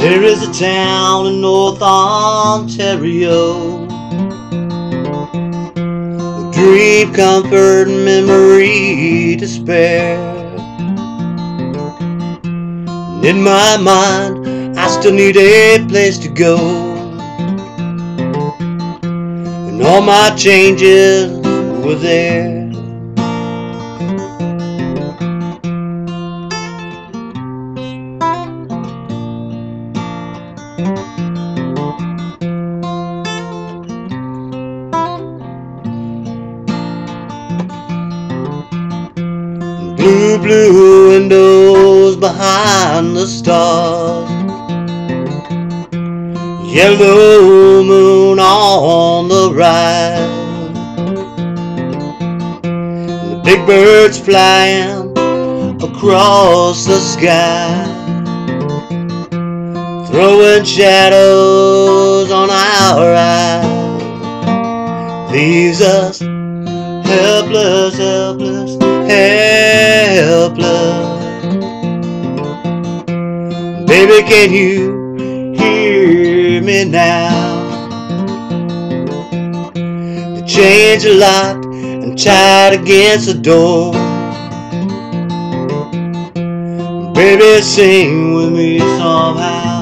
There is a town in North Ontario. A dream, comfort, memory despair. And in my mind, I still need a place to go. And all my changes were there. Blue, blue windows behind the stars. Yellow moon on the rise. Big birds flying across the sky. Throwing shadows on our eyes. Leaves us helpless, helpless, helpless. Baby, can you hear me now? The chains are locked and tied against the door. Baby, sing with me somehow.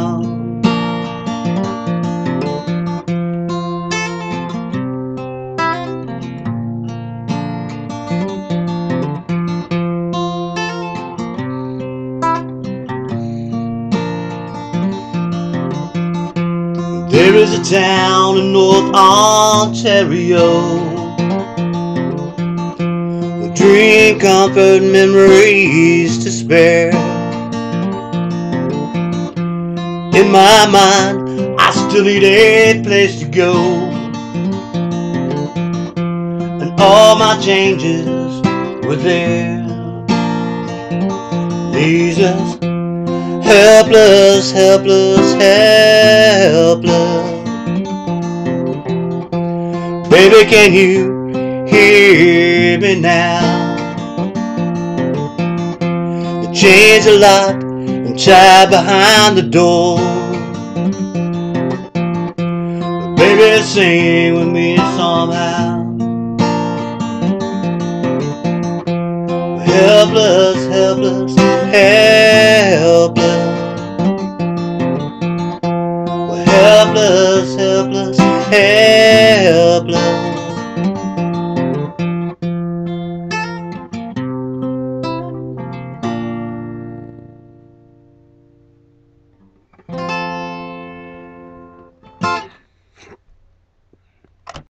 There is a town in North Ontario with dream, comfort, memories to spare. In my mind, I still need a place to go, and all my changes were there. Leaves us helpless, helpless, helpless. Baby, can you hear me now? The chains are locked and tied behind the door. But baby, sing with me somehow. Helpless, helpless, helpless. We're helpless, helpless, helpless.